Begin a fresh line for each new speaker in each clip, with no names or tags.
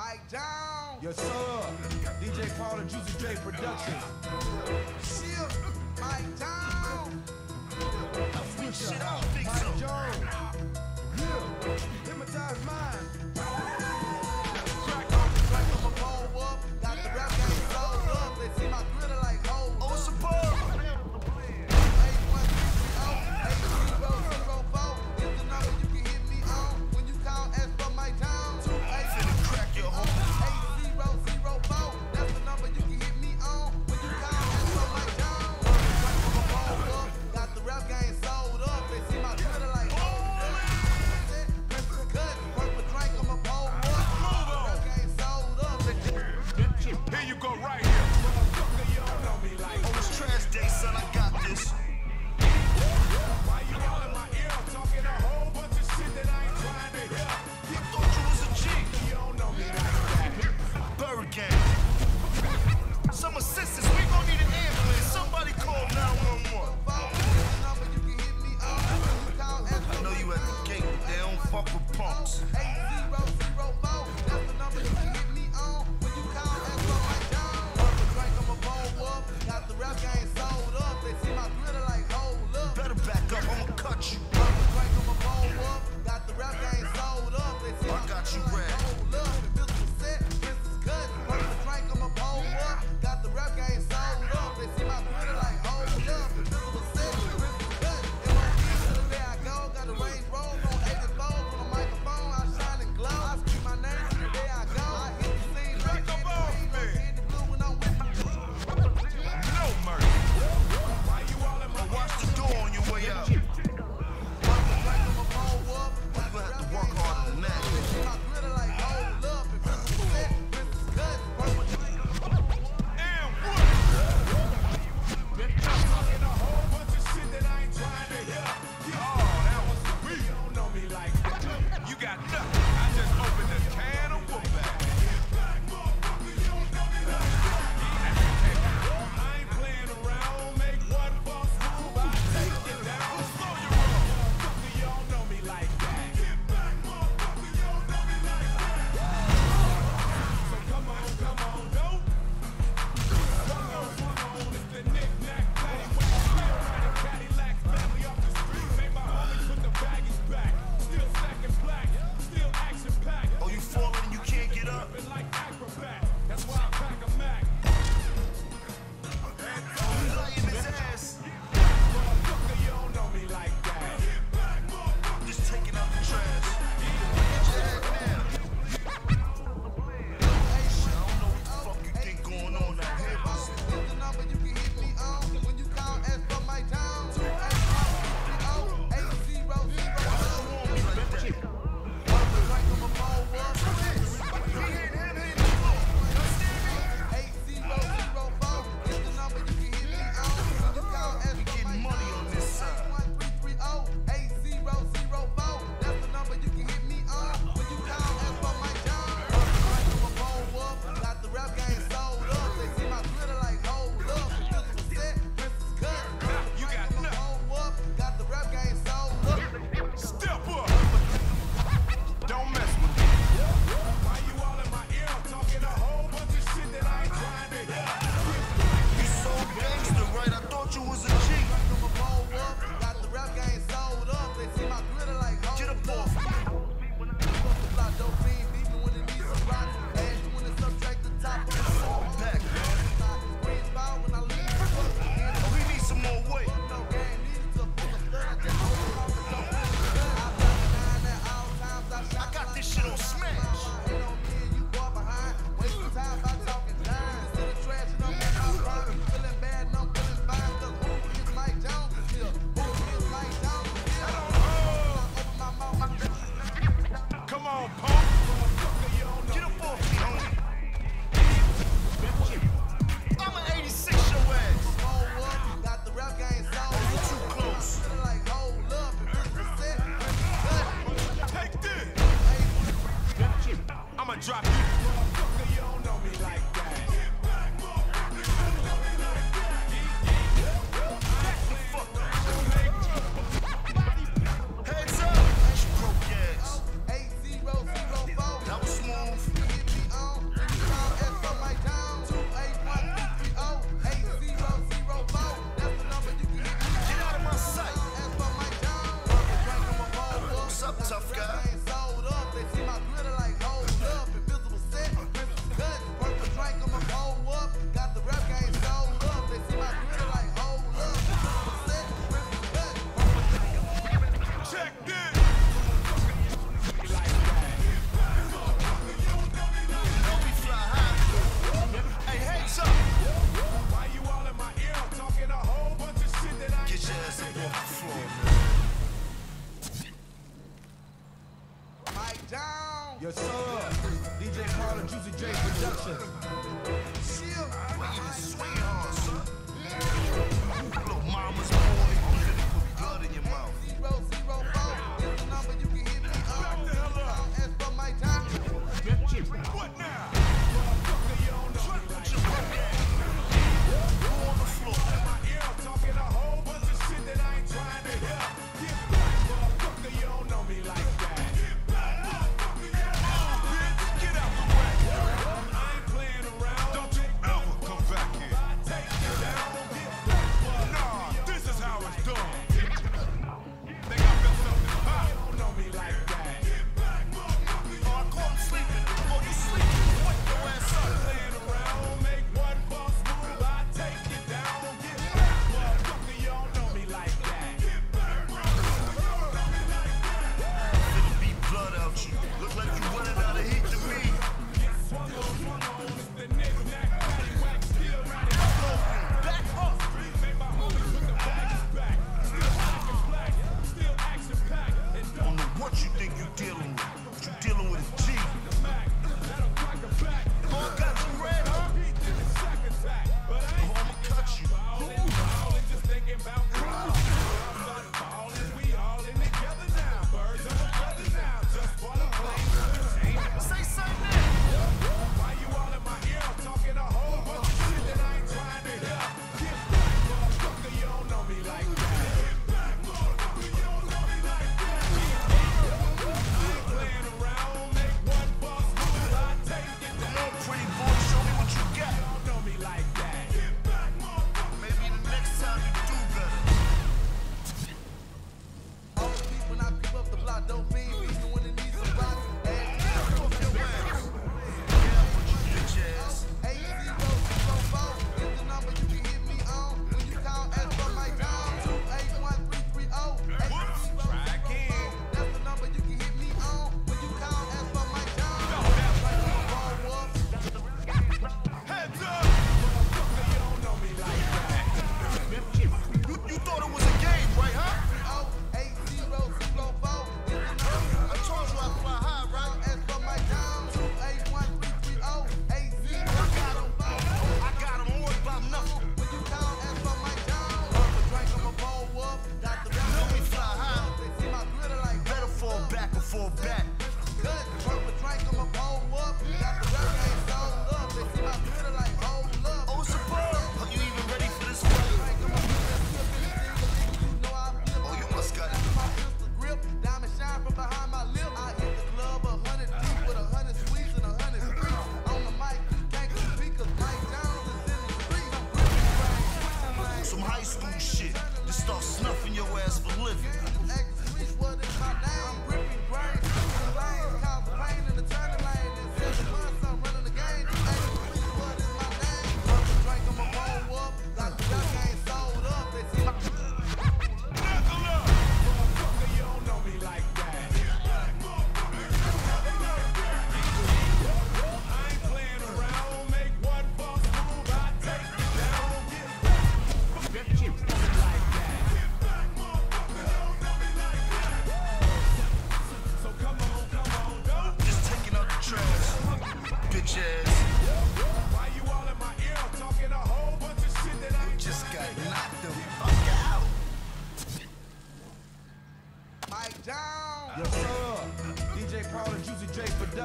Mike down.
Yes, sir. DJ Paul and Juicy J Productions.
Shield. Mike
down. Future. Mike Jones. Yeah. Hypnotize.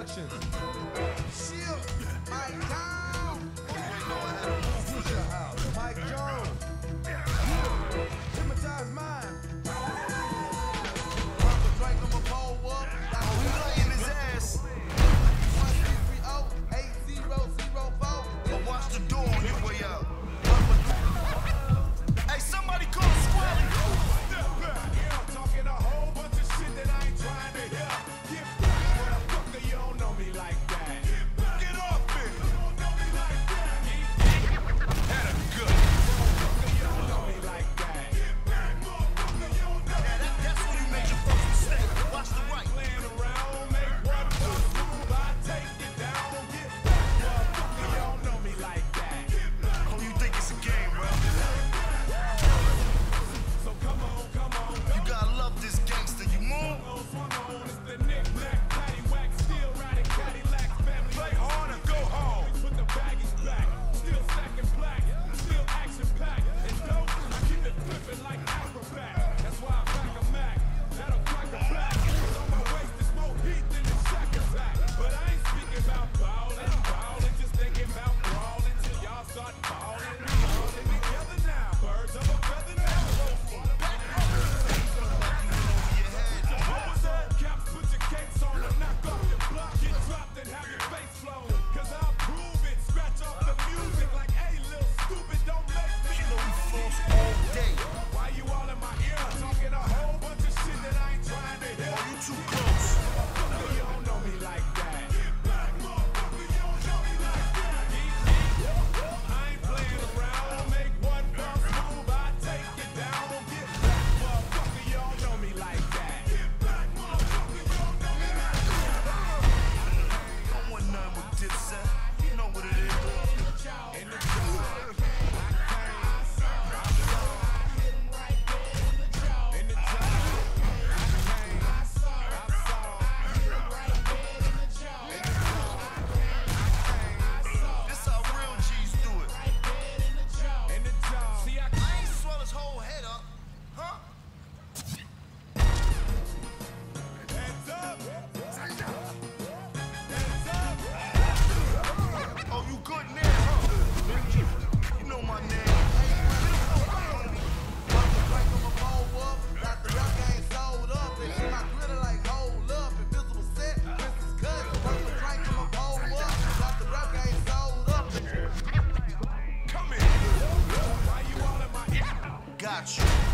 J
got you.